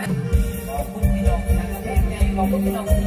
กันข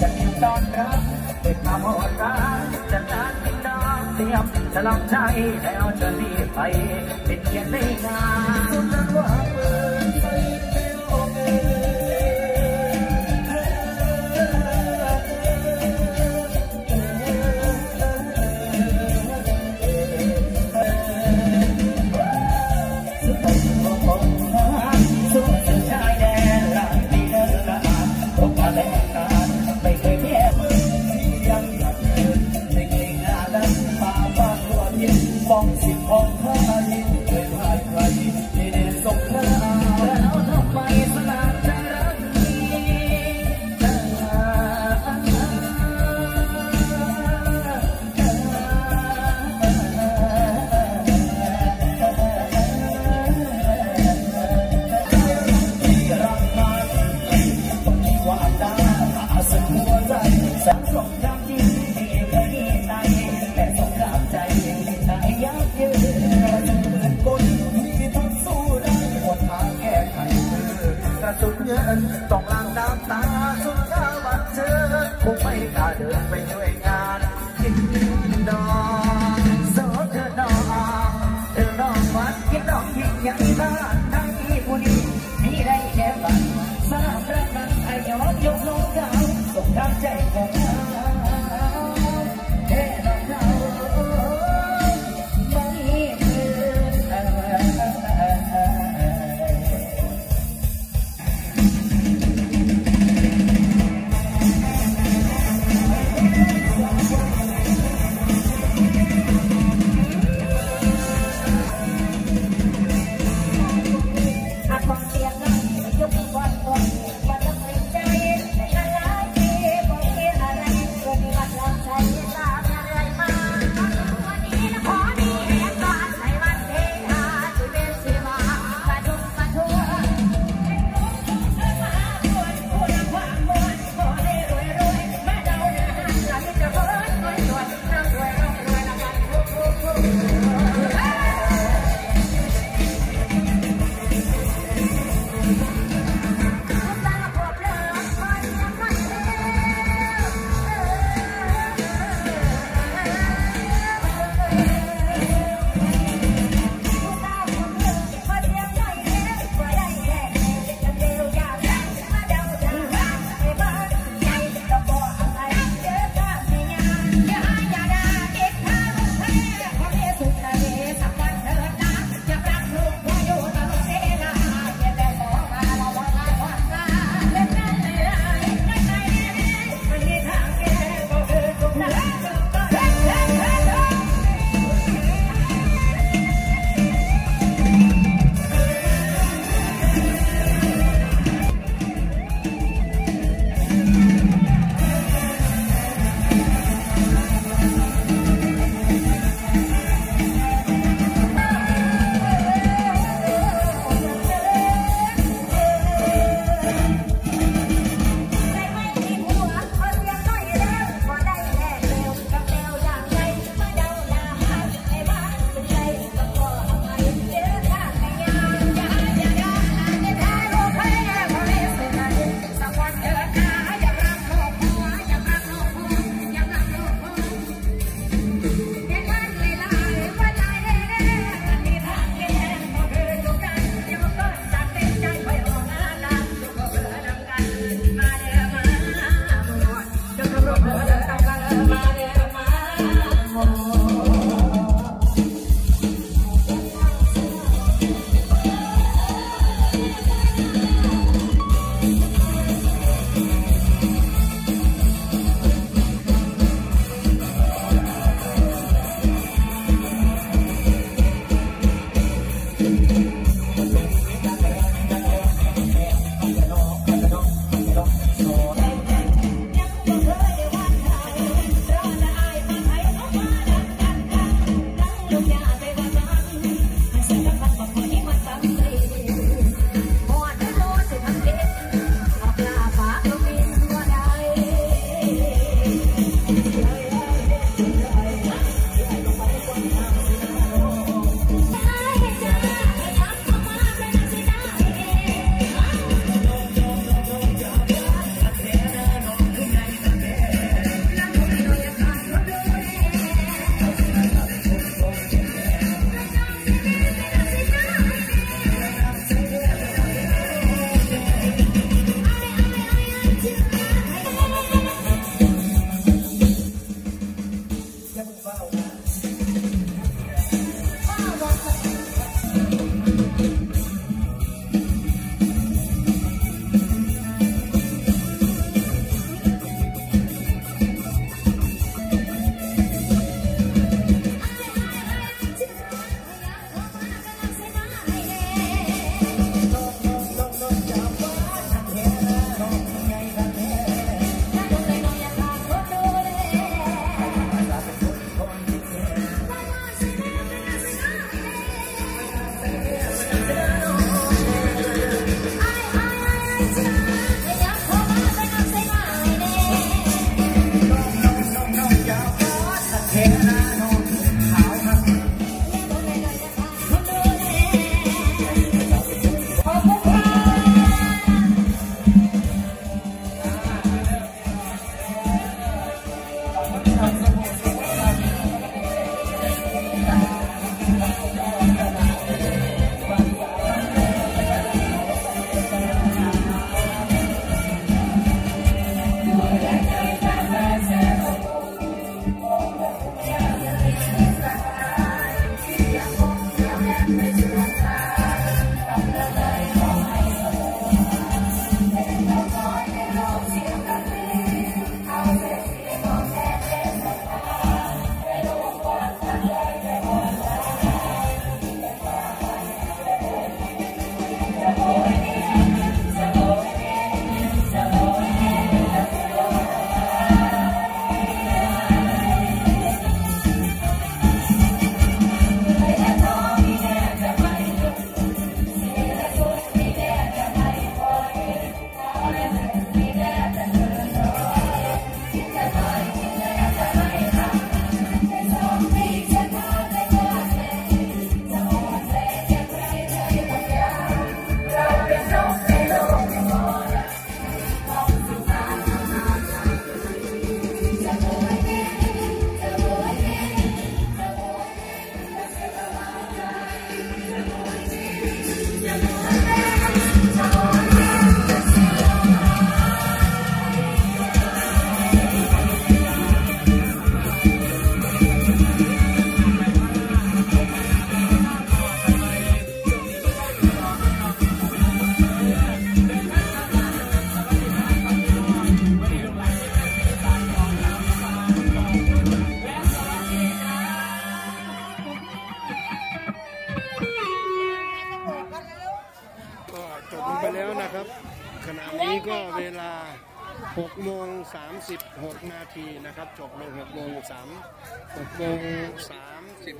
จะมีตอนรับเด็กมาหมดรักจะนัดกินน้ำเตรียมจะลองใจแล้วจะรีบไปเป็นเกียรติในงานสุดนั้นว่าเมื่อ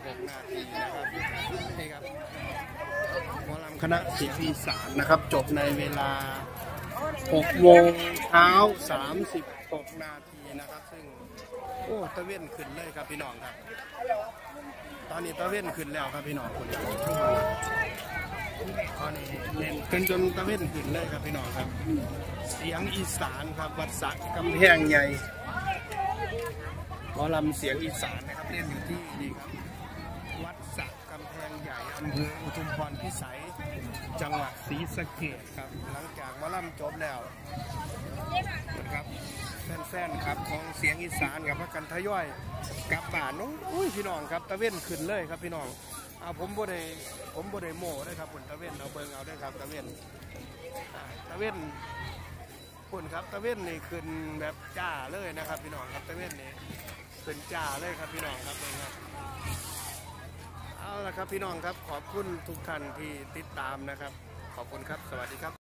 6 นาทีนะครับนี่ครับหมอลำคณะเสียงอีสานนะครับ จบในเวลา 6 โมงเช้า 36 นาทีนะครับ ซึ่งโอ้ตะเว้นขึ้นเลยครับพี่น้องครับ ตอนนี้ตะเว้นขึ้นแล้วครับพี่น้องคนตอนนี้เล่นขึ้นจนตะเว้นขึ้นเลยครับพี่น้องครับ เสียงอีสานครับวัดสระกำแพงใหญ่หมอลำเสียงอีสานนะครับเล่นอยู่ที่นี่ครับ วัดสระกำแพงใหญ่ อำเภออุทุมพรพิสัย จังหวัดศรีสะเกษครับ หลังจากมอลำจบแล้วนะครับแฟนๆครับของเสียงอีสานกับพระกันทยอยกลับบ้านโอ้ยพี่น้องครับตะเว้นขึ้นเลยครับพี่น้องเอาผมบ่ได้ผมบ่ได้โม่ได้ครับผลตะเว้นเอาเบิ่งเอาได้ครับตะเว้นตะเว้นคุณครับตะเว้นนี่ขึ้นแบบจ้าเลยนะครับ พี่น้องครับตะเว้นนี่ขึ้นจ้าเลยครับพี่น้องครับเบิ่งครับ เอาละครับพี่น้องครับขอบคุณทุกท่านที่ติดตามนะครับ ขอบคุณครับ สวัสดีครับ